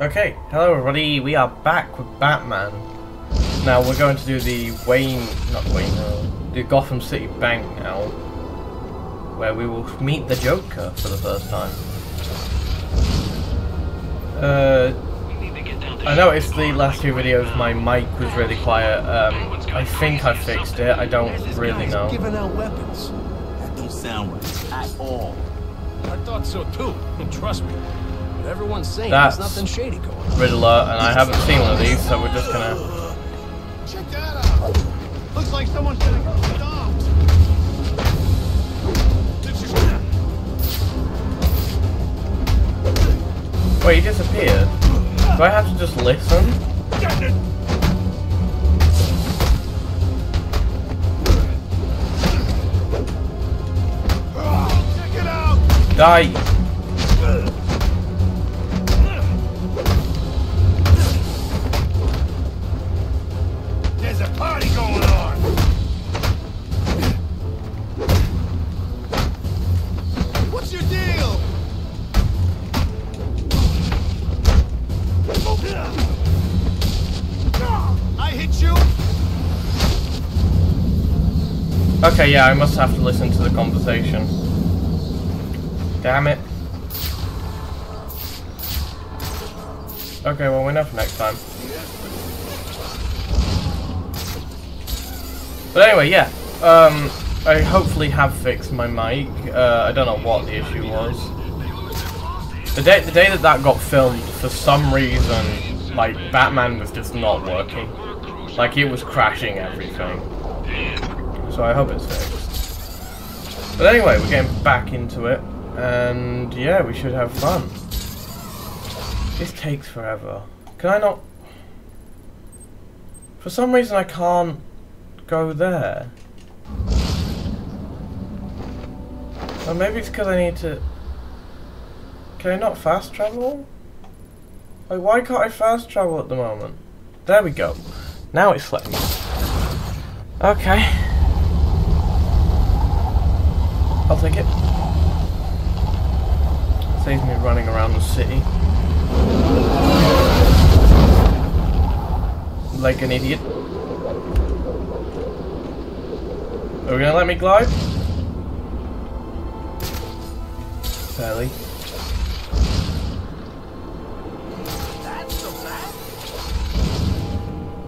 Okay, hello everybody, we are back with Batman. Now we're going to do the Wayne, not Wayne, uh, the Gotham City Bank now, where we will meet the Joker for the first time. Uh, I noticed the last two videos my mic was really quiet. Um, I think I fixed it, I don't really know. Giving out weapons. That don't sound right at all. I thought so too. And trust me. But everyone's saying That's- there's nothing shady going on. Riddler, and I haven't seen one of these, so we're just gonna... Check that out! Looks like someone's gonna get stomped! Wait, he disappeared? Do I have to just listen? Ah, check! Die! Okay, yeah, I must have to listen to the conversation. Damn it. Okay, well, we know for next time. But anyway, yeah. Um, I hopefully have fixed my mic. Uh, I don't know what the issue was. The day, the day that that got filmed, for some reason, like, Batman was just not working. Like, it was crashing everything. So I hope it's fixed. But anyway, we're getting back into it. And yeah, we should have fun. This takes forever. Can I not... For some reason I can't go there. Or maybe it's because I need to... Can I not fast travel? Like, why can't I fast travel at the moment? There we go. Now it's letting. Okay. I'll take it. Saves me running around the city. Like an idiot. Are we gonna let me glide? Barely.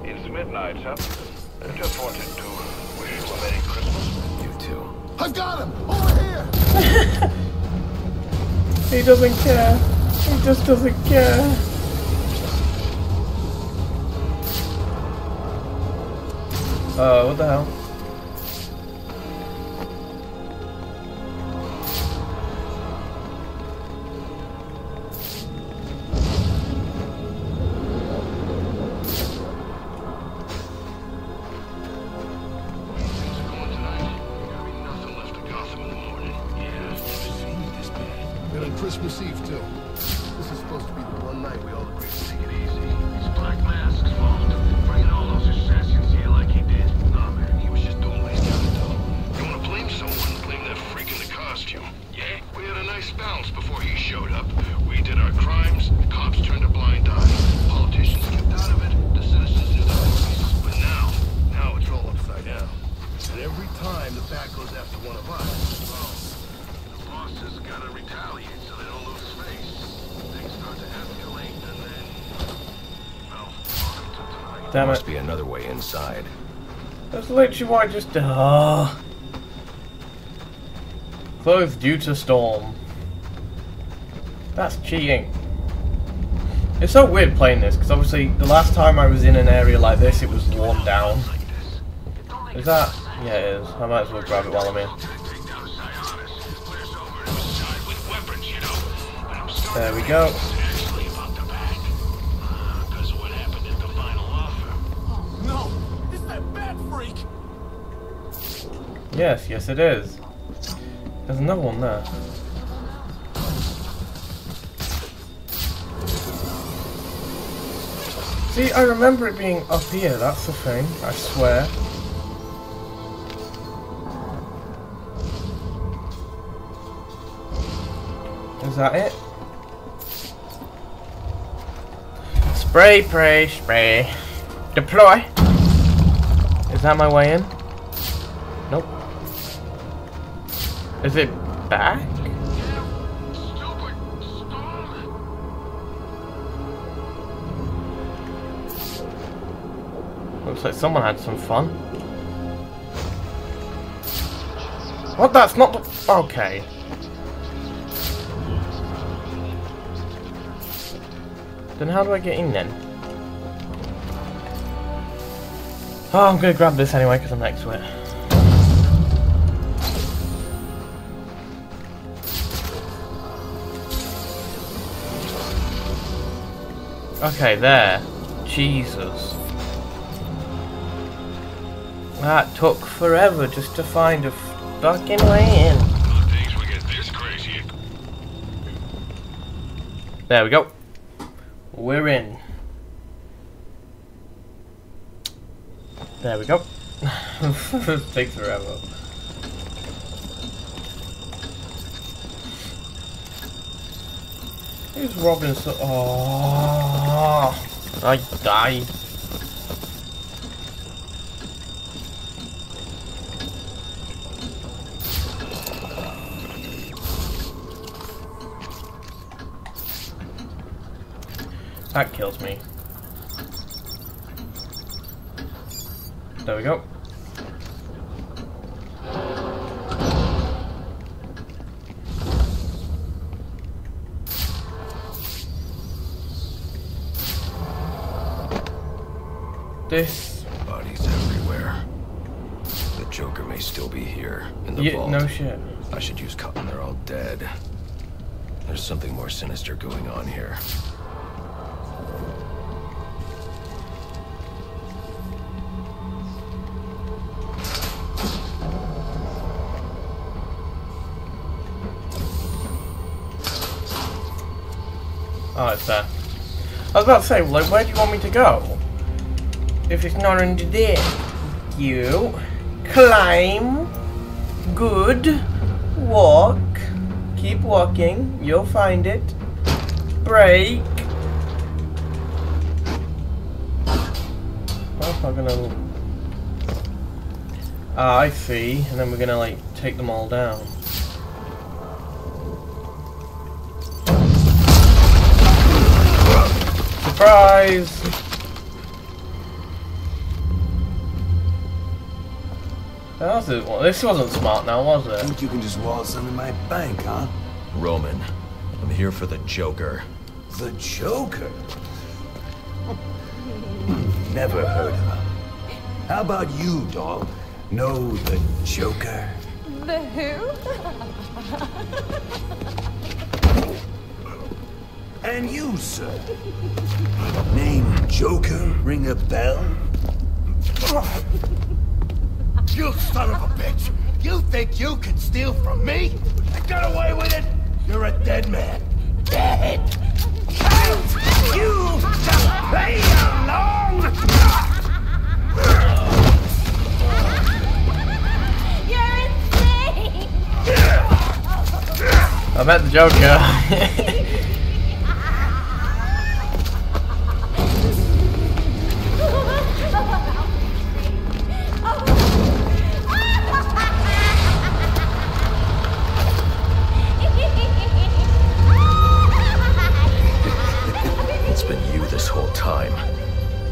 It's midnight, sir. I just wanted I've got him! Over here! He doesn't care. He just doesn't care. Uh, what the hell? Christmas Eve, too. This is supposed to be the one night we all agree That's literally why I just. Ah. Closed due to storm. That's cheating. It's so weird playing this, because obviously the last time I was in an area like this, it was worn down. Is that? Yeah, it is. I might as well grab it while I'm here. There we go. Yes, yes it is. There's another one there. See, I remember it being up here, that's the thing, I swear. Is that it? Spray, pray, spray. Deploy. Is that my way in? Is it back? Looks like someone had some fun. What? That's not the... Okay. Then how do I get in then? Oh, I'm gonna grab this anyway because I'm next to it. Okay, there. Jesus. That took forever just to find a fucking way in. There we go. We're in. There we go. Takes forever. Who's Robin so Oh ah, I die. That kills me. There we go. This, Bodies everywhere. The Joker may still be here, in the yeah, vault. no shit. I should use cotton, they're all dead. There's something more sinister going on here. Oh, it's there. I was about to say, like, where do you want me to go? If it's not under there. You. Climb. Good. Walk. Keep walking. You'll find it. Break. Oh, I'm gonna... Ah, I see. And then we're gonna, like, take them all down. Surprise! That was it. Well, this wasn't smart now, was it? Think you can just waltz some in my bank, huh? Roman, I'm here for the Joker. The Joker? Never heard of him. How about you, dog? Know the Joker? The who? And you, sir? Name Joker ring a bell? You son of a bitch! You think you can steal from me? I got away with it? You're a dead man. Dead! You just play along! You're insane! I met the Joker.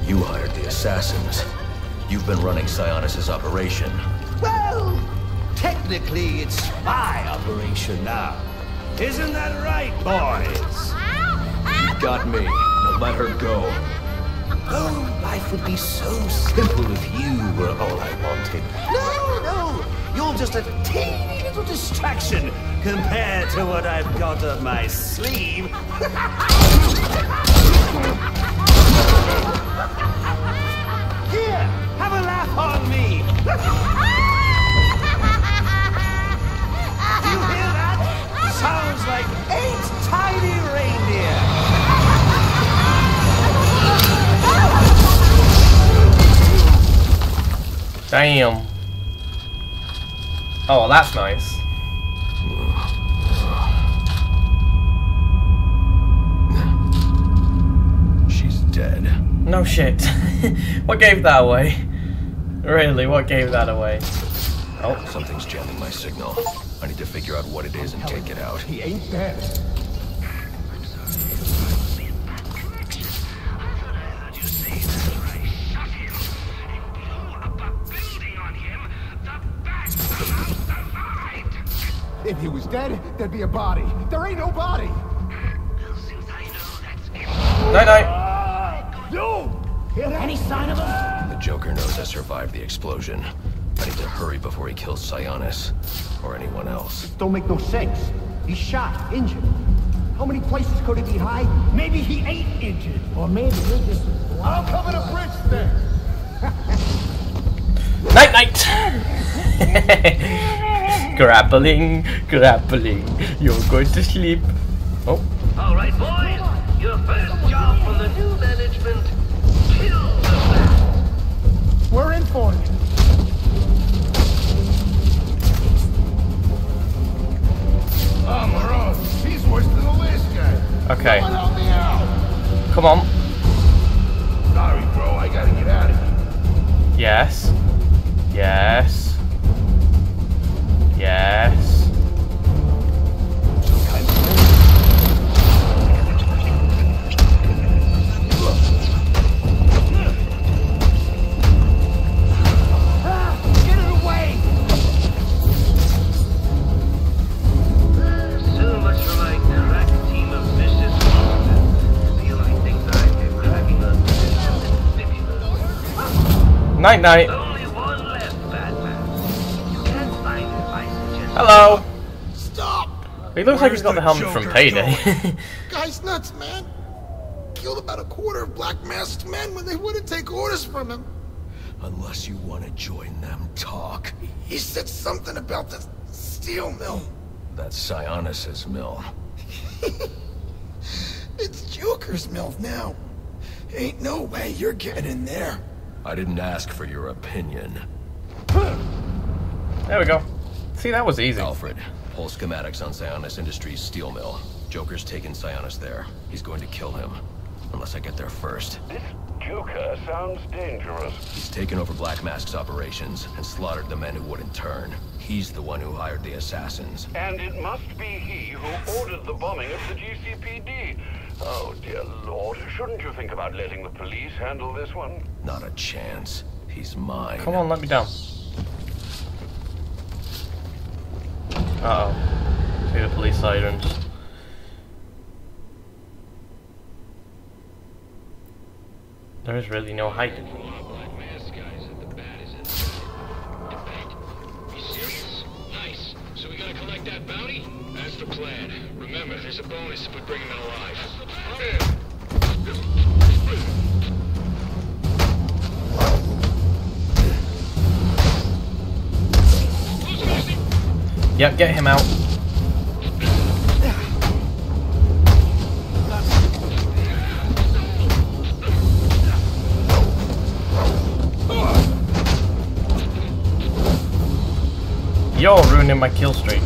You hired the assassins. You've been running Sionis' operation. Well, technically it's my operation now. Isn't that right, boys? You got me. Now let her go. Oh, life would be so simple if you were all I wanted. No, no, you're just a teeny little distraction compared to what I've got up my sleeve. Here, have a laugh on me. Do you hear that? Sounds like eight tiny reindeer. Damn. Oh, that's nice. She's dead. No shit. what gave that away? Really, what gave that away? Oh, Something's jamming my signal. I need to figure out what it is and take it out. He ain't dead. If he was dead, there'd be a body. There ain't no body. night night. You! Hear that? Any sign of him? The Joker knows I survived the explosion. I need to hurry before he kills Sionis. Or anyone else. Don't make no sense. He's shot, injured. How many places could he be hiding? Maybe he ain't injured. Or maybe he just... I'll cover the bridge then. Night night. grappling, grappling. You're going to sleep. Oh, All right, boys. Your first bat. We're in for it. Oh, Moreau, he's worse than the last guy. okay. Someone help me out. Come on. Sorry, bro, I gotta get out of here. Yes. Yes. Yes. By suggesting. Hello. Stop! He looks like he's got the Where's helmet from Joker Payday. Guy's nuts, man. Killed about a quarter of Black Masked men when they wouldn't take orders from him. Unless you want to join them, talk. He said something about the steel mill. That's Sionis' mill. It's Joker's mill now. Ain't no way you're getting in there. I didn't ask for your opinion. there we go. See, that was easy. Alfred, pull schematics on Sionis Industries steel mill. Joker's taken Sionis there. He's going to kill him. Unless I get there first. This Joker sounds dangerous. He's taken over Black Mask's operations and slaughtered the men who wouldn't turn. He's the one who hired the assassins. And it must be he who ordered the bombing of the GCPD. Oh, dear Lord. Shouldn't you think about letting the police handle this one? Not a chance. He's mine. Come on, let me down. Uh oh. See the police sirens. There is really no hiding. Nice. So we gotta collect that bounty? That's the plan. Remember, there's a bonus if we bring him in alive. Yep, get him out. You're ruining my kill streak.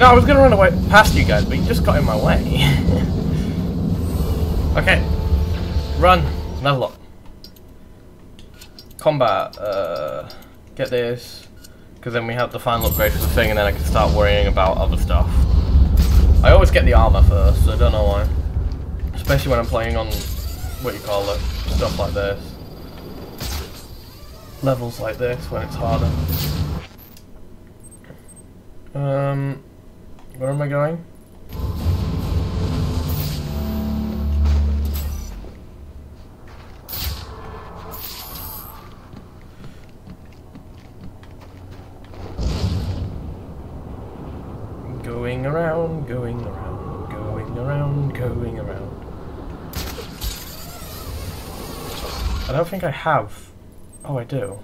Know, I was gonna run away past you guys, but you just got in my way. okay. Run. Level up. Combat. Uh, get this. Because then we have the final upgrade for the thing, and then I can start worrying about other stuff. I always get the armor first, so I don't know why. Especially when I'm playing on, what you call it, stuff like this. Levels like this, when it's harder. Um, where am I going? Going around, going around, going around, going around. I don't think I have. Oh, I do.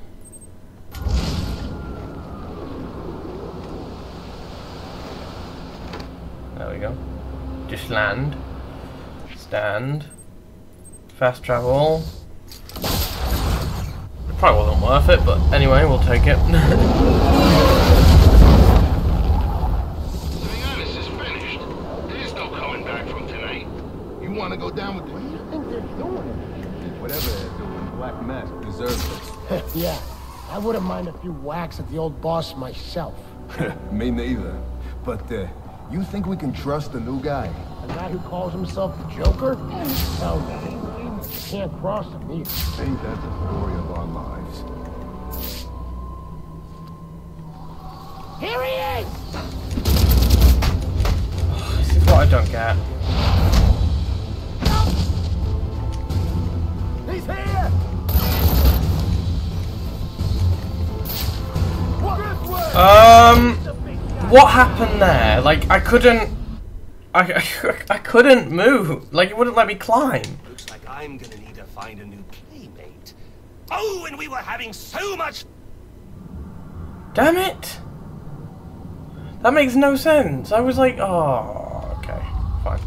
We go. Just land. Stand. Fast travel. The Probably wasn't worth it, but anyway, we'll take it. Sionis is finished. There's no coming back from tonight. You want to go down with What do you think they're doing? Whatever they're doing, Black Mask deserves it. yeah, I wouldn't mind a few whacks at the old boss myself. Me neither. But, uh, you think we can trust the new guy? A guy who calls himself the Joker? Hell no. You can't cross him either. Ain't that the story of our lives? Here he is! this is what I don't get. He's here! Um, what happened there? Like, I couldn't... I, I, I couldn't move. Like, it wouldn't let me climb. Looks like I'm gonna need to find a new playmate. Oh, and we were having so much Damn it! That makes no sense. I was like, oh, okay, fine.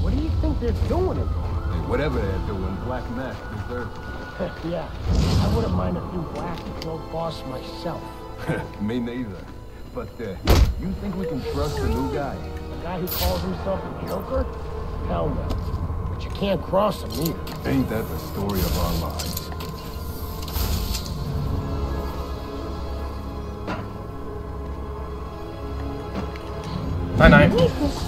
What do you think they're doing in Hey, whatever they're doing, Black Mask deserves there? yeah, I wouldn't mind a few whacks at the old boss myself. Me neither. But, uh, you think we can trust the new guy? The guy who calls himself the Joker? Hell no. But you can't cross him either. Ain't that the story of our lives? Night night.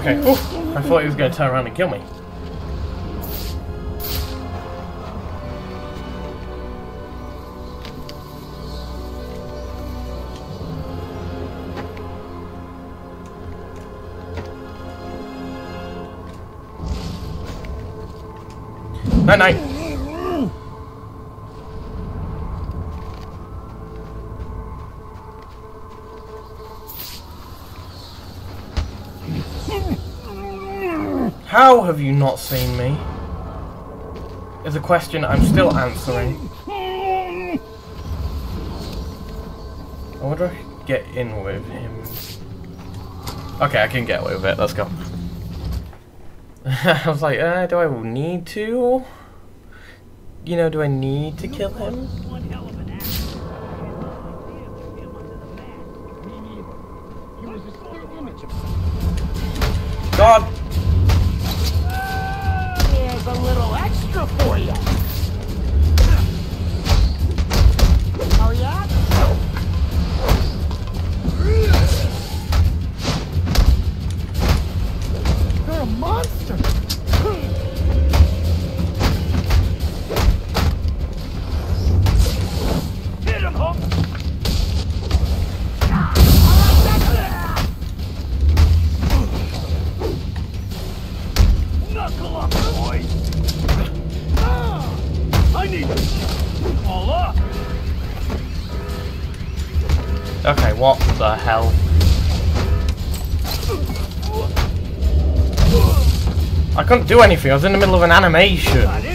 Okay, Ooh, I thought he was going to turn around and kill me. Night night. How have you not seen me? Is a question I'm still answering. I wonder if I get in with him. Okay, I can get away with it. Let's go. I was like, uh, do I need to? You know, do I need to kill him? God! Knuckle up! I need all up! Okay, what the hell? I couldn't do anything, I was in the middle of an animation.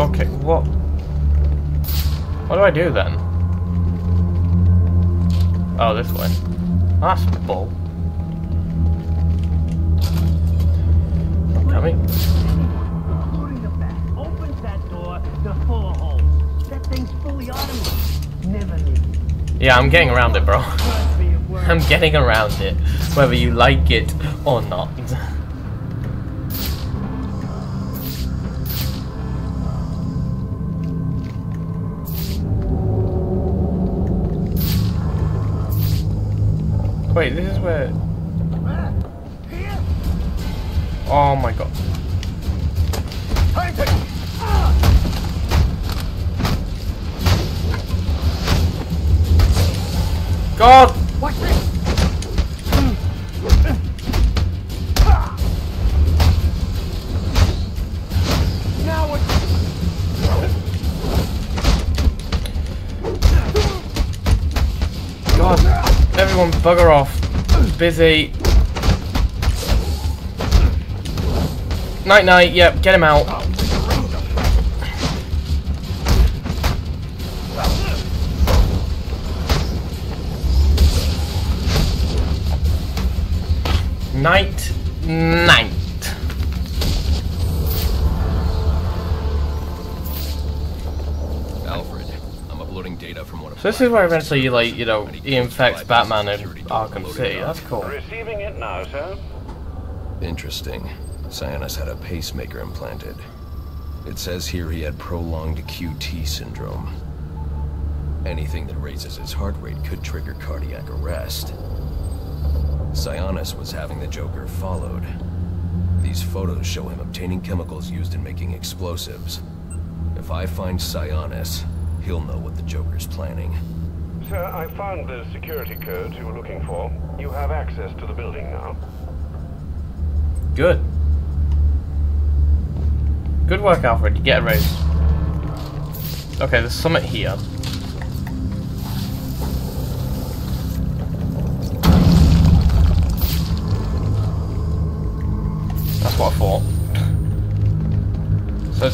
Okay, what? What do I do then? Oh, this way. That's bull. I'm coming. The back. Opens that door to full of holes. That thing's fully automated. Never knew. Yeah, I'm getting around it, bro. Must be at work. I'm getting around it, whether you like it or not. Wait, this is where... Oh my god. God! Busy. Night night, yep, get him out. Night night. So this is where eventually you like, you know, he infects Batman in Arkham City. That's cool. Receiving it now, sir. Interesting. Sionis had a pacemaker implanted. It says here he had prolonged QT syndrome. Anything that raises his heart rate could trigger cardiac arrest. Sionis was having the Joker followed. These photos show him obtaining chemicals used in making explosives. If I find Sionis, he'll know what the Joker's planning. Sir, I found the security codes you were looking for. You have access to the building now. Good. Good work, Alfred. You get a raise. Okay, there's summit here.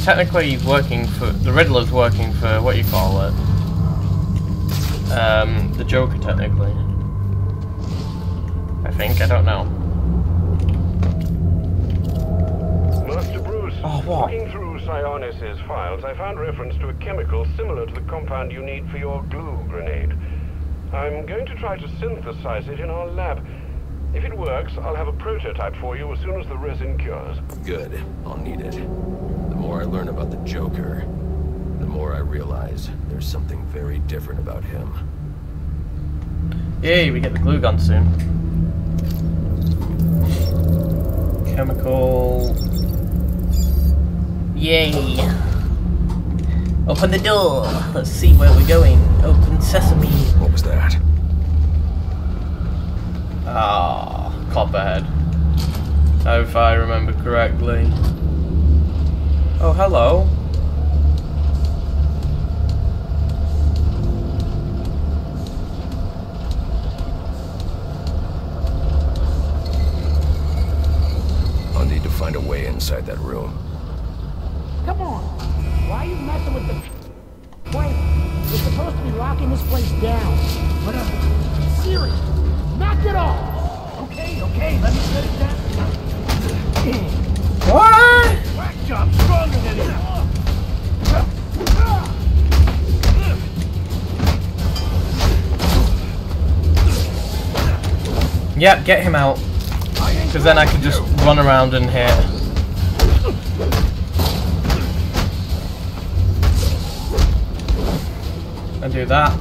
Technically he's working for... The Riddler's working for, what you call it? Um, the Joker, technically. I think, I don't know. Master Bruce, Oh, what? looking through Sionis' files, I found reference to a chemical similar to the compound you need for your glue grenade. I'm going to try to synthesize it in our lab. If it works, I'll have a prototype for you as soon as the resin cures. Good. I'll need it. The more I learn about the Joker, the more I realize there's something very different about him. Yay, we get the glue gun soon. Chemical. Yay! Open the door! Let's see where we're going. Open sesame. What was that? Ah, Copperhead. If I remember correctly. Oh, hello. I'll need to find a way inside that room. Come on! Why are you messing with the plan? You're supposed to be locking this place down. Whatever. Serious. Knock it off! Okay, okay, let me set it down. Yep, get him out. Because then I can just run around and hit. And do that.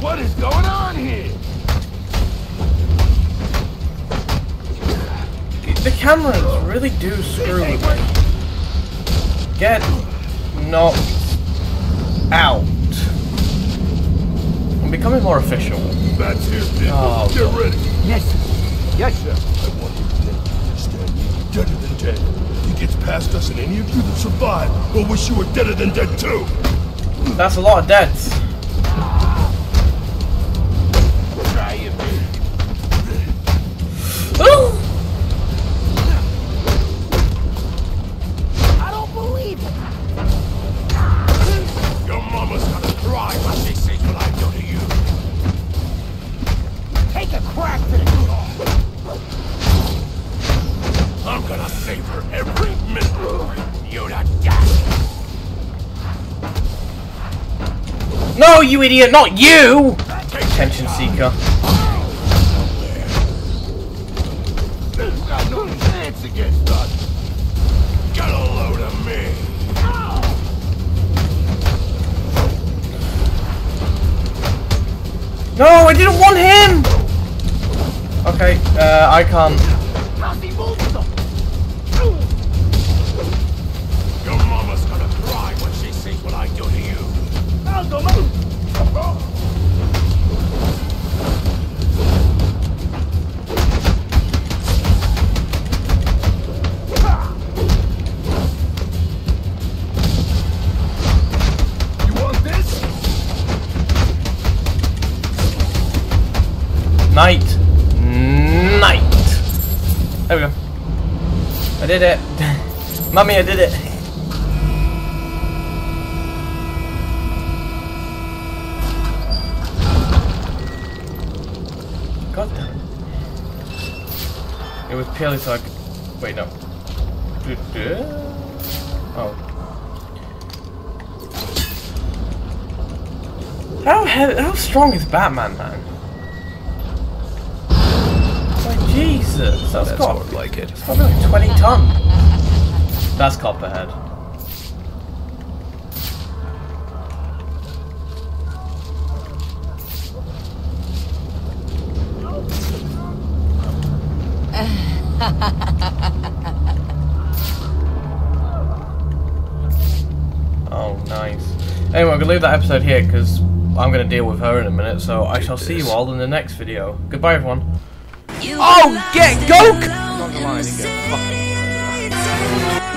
What is going on here? The cameras really do screw with me. Get knocked out. I'm becoming more official. That's his people. Oh, Get God. ready. Yes, sir. Yes, sir. I want him dead. Understand me? Deader than dead. He gets past us and any of you that survive will wish you were deader than dead too. That's a lot of deaths. You idiot, not you! Attention seeker. No chance against us. Get a load of me. No, I didn't want him! Uh, I can't. Did it. Mummy, I did it. God damn it. It was purely so I could... Wait, no. Oh. How, how strong is Batman, man? Jesus, that's That's got, more like it. it's got like 20 ton. That's Copperhead. Oh, nice. Anyway, I'm gonna leave that episode here because I'm gonna deal with her in a minute. So I shall see you all in the next video. Goodbye, everyone. Oh, get Goku! Not gonna lie, I didn't get fucking.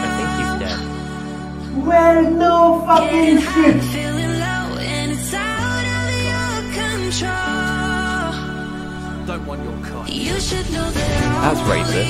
I think he's dead. Well, no fucking shit. Don't want your car. That's racist.